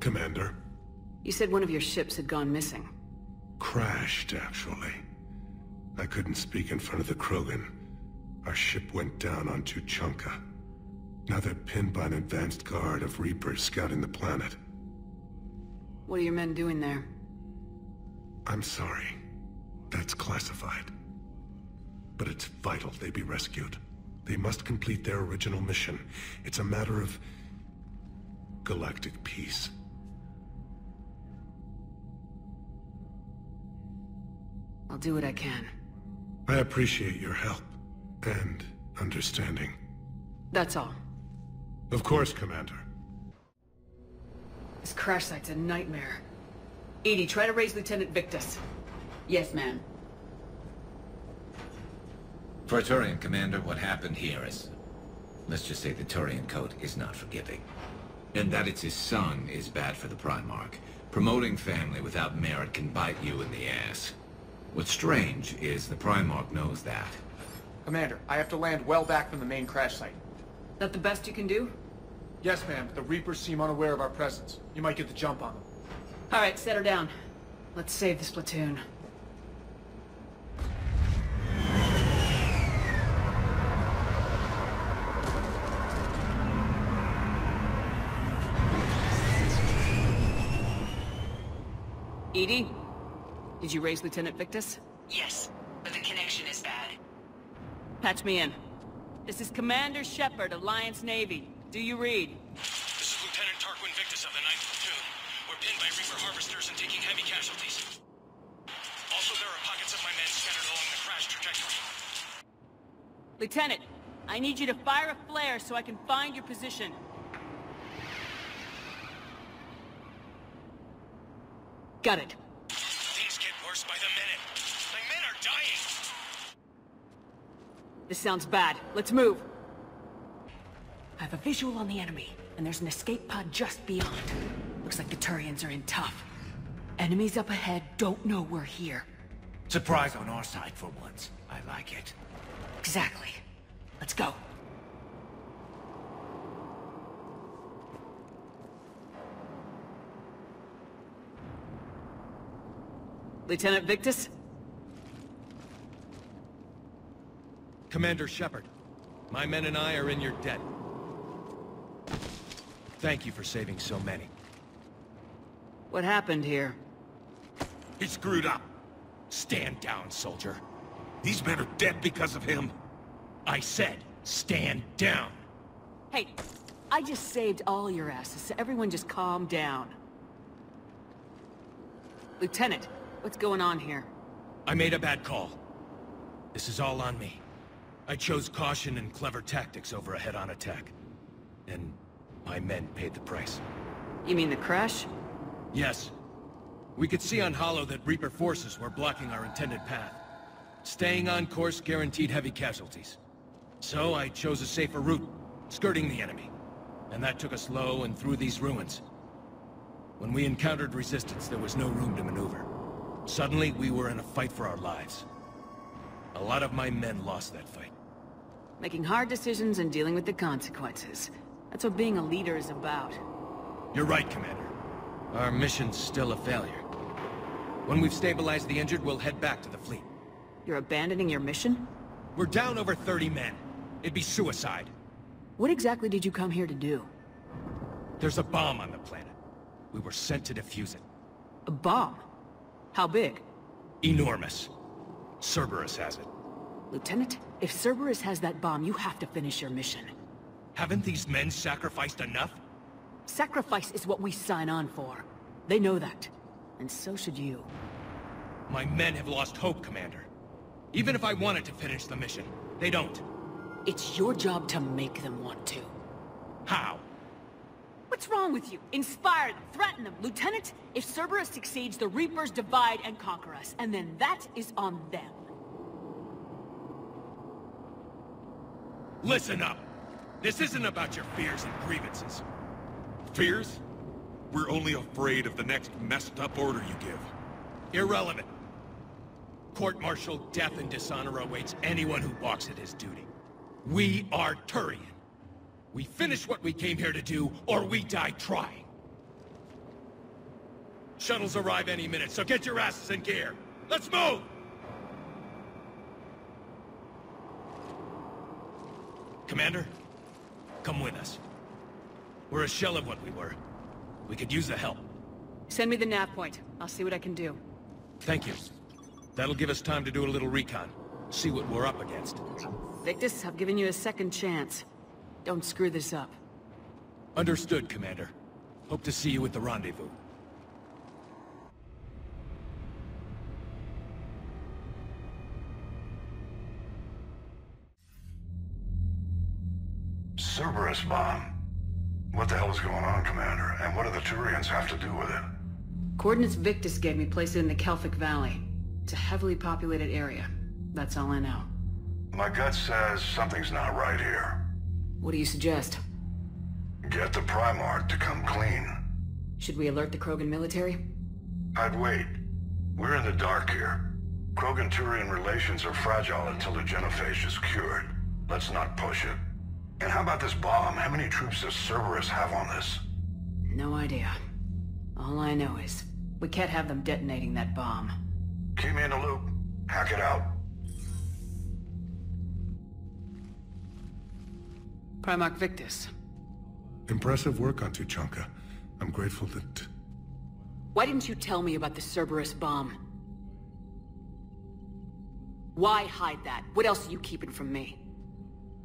Commander. You said one of your ships had gone missing. Crashed, actually. I couldn't speak in front of the Krogan. Our ship went down on Tuchanka. Now they're pinned by an advanced guard of Reapers scouting the planet. What are your men doing there? I'm sorry. That's classified. But it's vital they be rescued. They must complete their original mission. It's a matter of... galactic peace. I'll do what I can. I appreciate your help. And understanding. That's all. Of course, Commander. This crash site's a nightmare. EDI, try to raise Lieutenant Victus. Yes, ma'am. Praetorian Commander, what happened here is... Let's just say the Turian Code is not forgiving. And that it's his son is bad for the Primarch. Promoting family without merit can bite you in the ass. What's strange is the Primarch knows that. Commander, I have to land well back from the main crash site. That the best you can do? Yes, ma'am, but the Reapers seem unaware of our presence. You might get the jump on them. Alright, set her down. Let's save this platoon. EDI? Did you raise Lieutenant Victus? Yes, but the connection is bad. Patch me in. This is Commander Shepard, Alliance Navy. Do you read? This is Lieutenant Tarquin Victus of the 9th Platoon. We're pinned by Reaper harvesters and taking heavy casualties. Also, there are pockets of my men scattered along the crash trajectory. Lieutenant, I need you to fire a flare so I can find your position. Got it. Things get worse by the minute. My men are dying! This sounds bad. Let's move. I have a visual on the enemy, and there's an escape pod just beyond. Looks like the Turians are in tough. Enemies up ahead don't know we're here. Surprise on our side for once. I like it. Exactly. Let's go. Lieutenant Victus? Commander Shepard, my men and I are in your debt. Thank you for saving so many. What happened here? He screwed up. Stand down, soldier. These men are dead because of him. I said, stand down. Hey, I just saved all your asses, so everyone just calm down. Lieutenant, what's going on here? I made a bad call. This is all on me. I chose caution and clever tactics over a head-on attack. And my men paid the price. You mean the crash? Yes. We could see on holo that Reaper forces were blocking our intended path. Staying on course guaranteed heavy casualties. So I chose a safer route, skirting the enemy. And that took us low and through these ruins. When we encountered resistance, there was no room to maneuver. Suddenly, we were in a fight for our lives. A lot of my men lost that fight. Making hard decisions and dealing with the consequences. That's what being a leader is about. You're right, Commander. Our mission's still a failure. When we've stabilized the injured, we'll head back to the fleet. You're abandoning your mission? We're down over 30 men. It'd be suicide. What exactly did you come here to do? There's a bomb on the planet. We were sent to defuse it. A bomb? How big? Enormous. Cerberus has it. Lieutenant, if Cerberus has that bomb, you have to finish your mission. Haven't these men sacrificed enough? Sacrifice is what we sign on for. They know that. And so should you. My men have lost hope, Commander. Even if I wanted to finish the mission, they don't. It's your job to make them want to. How? What's wrong with you? Inspire them, threaten them. Lieutenant, if Cerberus succeeds, the Reapers divide and conquer us, and then that is on them. Listen up! This isn't about your fears and grievances. Fears? We're only afraid of the next messed up order you give. Irrelevant. Court-martial death and dishonor awaits anyone who walks at his duty. We are Turian. We finish what we came here to do, or we die trying. Shuttles arrive any minute, so get your asses in gear. Let's move! Commander, come with us. We're a shell of what we were. We could use the help. Send me the nav point. I'll see what I can do. Thank you. That'll give us time to do a little recon. See what we're up against. Victus, I've given you a second chance. Don't screw this up. Understood, Commander. Hope to see you at the rendezvous. Cerberus bomb. What the hell is going on, Commander? And what do the Turians have to do with it? Coordinates Victus gave me place it in the Kelphic Valley. It's a heavily populated area. That's all I know. My gut says something's not right here. What do you suggest? Get the Primarch to come clean. Should we alert the Krogan military? I'd wait. We're in the dark here. Krogan-Turian relations are fragile until the genophage is cured. Let's not push it. And how about this bomb? How many troops does Cerberus have on this? No idea. All I know is, we can't have them detonating that bomb. Keep me in the loop. Hackett out. Primarch Victus. Impressive work on Tuchanka. I'm grateful that... Why didn't you tell me about the Cerberus bomb? Why hide that? What else are you keeping from me?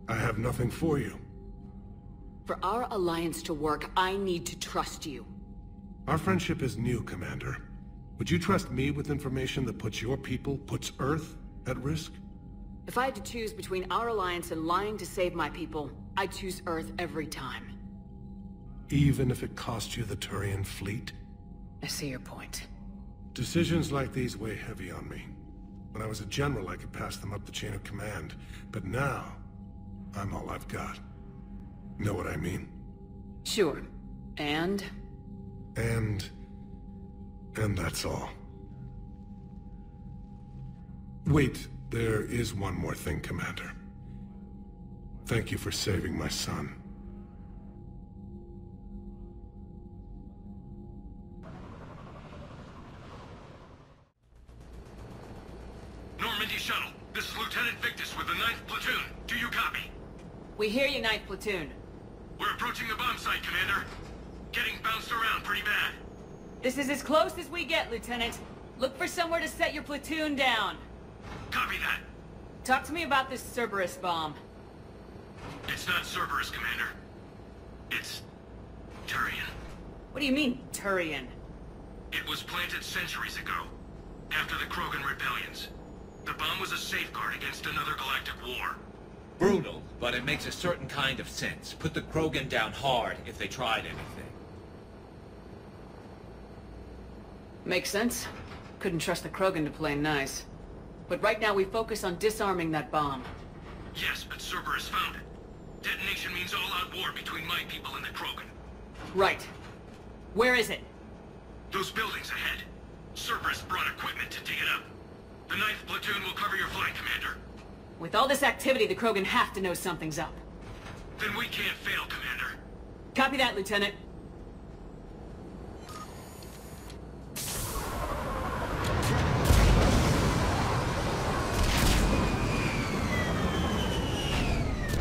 I have nothing for you. For our alliance to work, I need to trust you. Our friendship is new, Commander. Would you trust me with information that puts your people, puts Earth, at risk? If I had to choose between our alliance and lying to save my people, I'd choose Earth every time. Even if it cost you the Turian fleet? I see your point. Decisions like these weigh heavy on me. When I was a general, I could pass them up the chain of command. But now, I'm all I've got. Know what I mean? Sure. And? And... And that's all. Wait, there is one more thing, Commander. Thank you for saving my son. Normandy Shuttle, this is Lieutenant Victus with the 9th Platoon. Do you copy? We hear you, Ninth Platoon. We're approaching the bomb site, Commander. Getting bounced around pretty bad. This is as close as we get, Lieutenant. Look for somewhere to set your platoon down. Copy that. Talk to me about this Cerberus bomb. It's not Cerberus, Commander. It's... Turian. What do you mean, Turian? It was planted centuries ago, after the Krogan rebellions. The bomb was a safeguard against another galactic war. Brutal, but it makes a certain kind of sense. Put the Krogan down hard if they tried anything. Makes sense. Couldn't trust the Krogan to play nice. But right now we focus on disarming that bomb. Yes, but Cerberus found it. Detonation means all-out war between my people and the Krogan. Right. Where is it? Those buildings ahead. Cerberus brought equipment to dig it up. The 9th Platoon will cover your flank, Commander. With all this activity, the Krogan have to know something's up. Then we can't fail, Commander. Copy that, Lieutenant.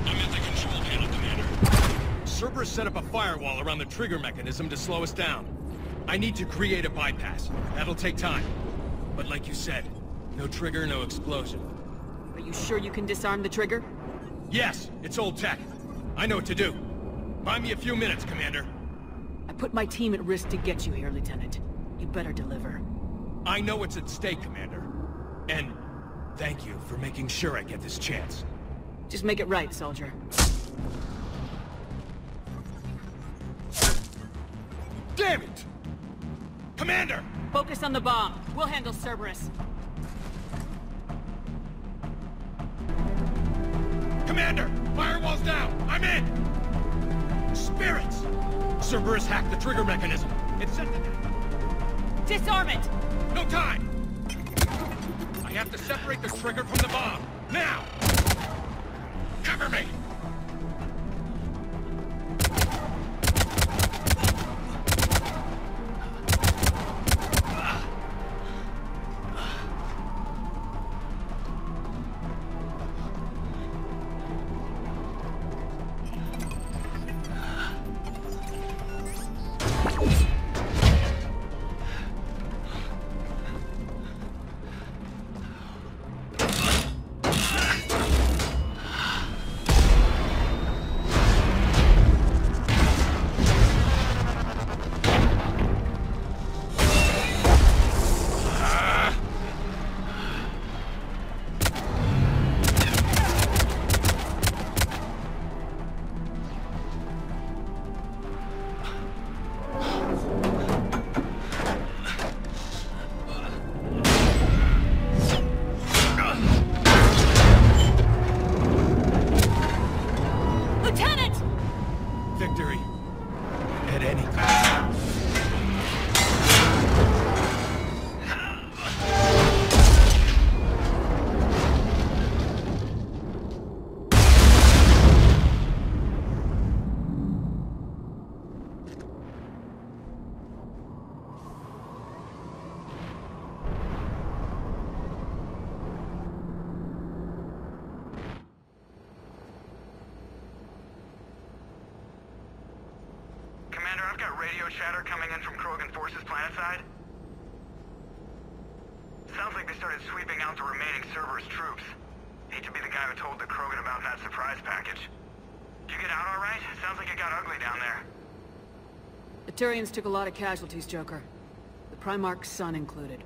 I'm at the control panel, Commander. Cerberus set up a firewall around the trigger mechanism to slow us down. I need to create a bypass. That'll take time. But like you said, no trigger, no explosion. Are you sure you can disarm the trigger? Yes, it's old tech. I know what to do. Buy me a few minutes, Commander. I put my team at risk to get you here, Lieutenant. You better deliver. I know what's at stake, Commander. And thank you for making sure I get this chance. Just make it right, soldier. Damn it! Commander! Focus on the bomb. We'll handle Cerberus. Commander! Firewall's down! I'm in! Spirits! Cerberus hacked the trigger mechanism. It set the... Disarm it! No time! I have to separate the trigger from the bomb. Now! Cover me! I've got radio chatter coming in from Krogan forces planet side. Sounds like they started sweeping out the remaining Cerberus troops. Hate to be the guy who told the Krogan about that surprise package. Did you get out all right? Sounds like it got ugly down there. The Turians took a lot of casualties, Joker. The Primarch's son included.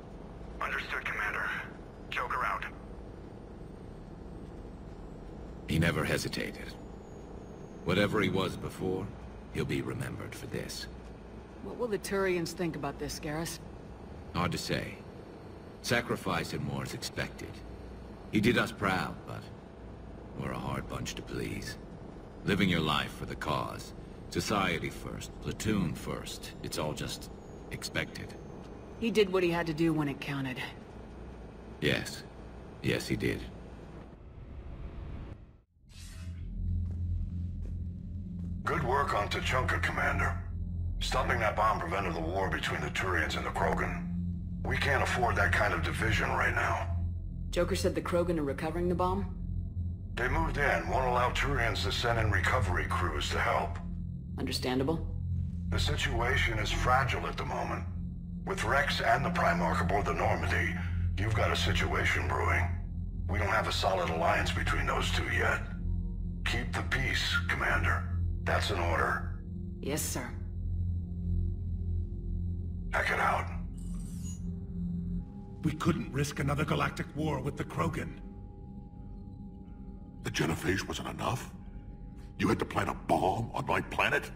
Understood, Commander. Joker out. He never hesitated. Whatever he was before, he'll be remembered for this. What will the Turians think about this, Garrus? Hard to say. Sacrifice and more is expected. He did us proud, but we're a hard bunch to please. Living your life for the cause. Society first, platoon first. It's all just expected. He did what he had to do when it counted. Yes. Yes, he did. On Tuchanka, Commander. Stopping that bomb prevented the war between the Turians and the Krogan. We can't afford that kind of division right now. Joker said the Krogan are recovering the bomb? They moved in, won't allow Turians to send in recovery crews to help. Understandable. The situation is fragile at the moment. With Rex and the Primarch aboard the Normandy, you've got a situation brewing. We don't have a solid alliance between those two yet. Keep the peace, Commander. That's an order. Yes, sir. Hackett out. We couldn't risk another galactic war with the Krogan. The Genophage wasn't enough? You had to plant a bomb on my planet?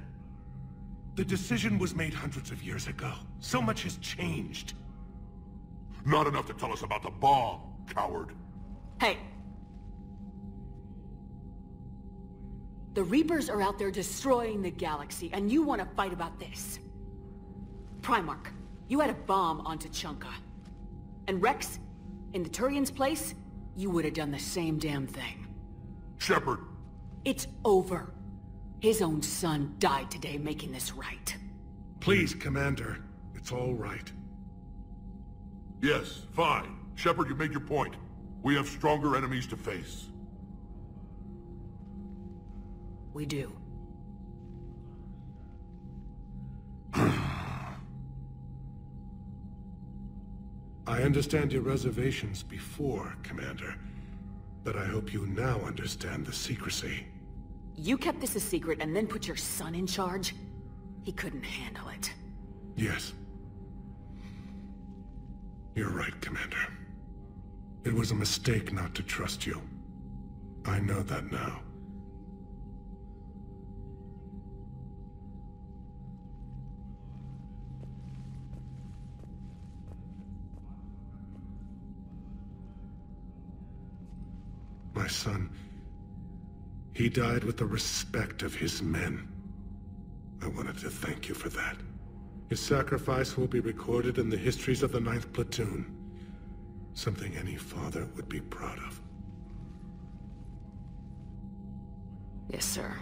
The decision was made hundreds of years ago. So much has changed. Not enough to tell us about the bomb, coward. Hey! The Reapers are out there destroying the galaxy, and you want to fight about this. Primarch, you had a bomb on Tuchanka. And Rex, in the Turian's place, you would have done the same damn thing. Shepard! It's over. His own son died today making this right. Please, Commander. It's all right. Yes, fine. Shepard, you made your point. We have stronger enemies to face. We do. I understand your reservations before, Commander. But I hope you now understand the secrecy. You kept this a secret and then put your son in charge? He couldn't handle it. Yes. You're right, Commander. It was a mistake not to trust you. I know that now. My son, he died with the respect of his men. I wanted to thank you for that. His sacrifice will be recorded in the histories of the 9th Platoon. Something any father would be proud of. Yes, sir.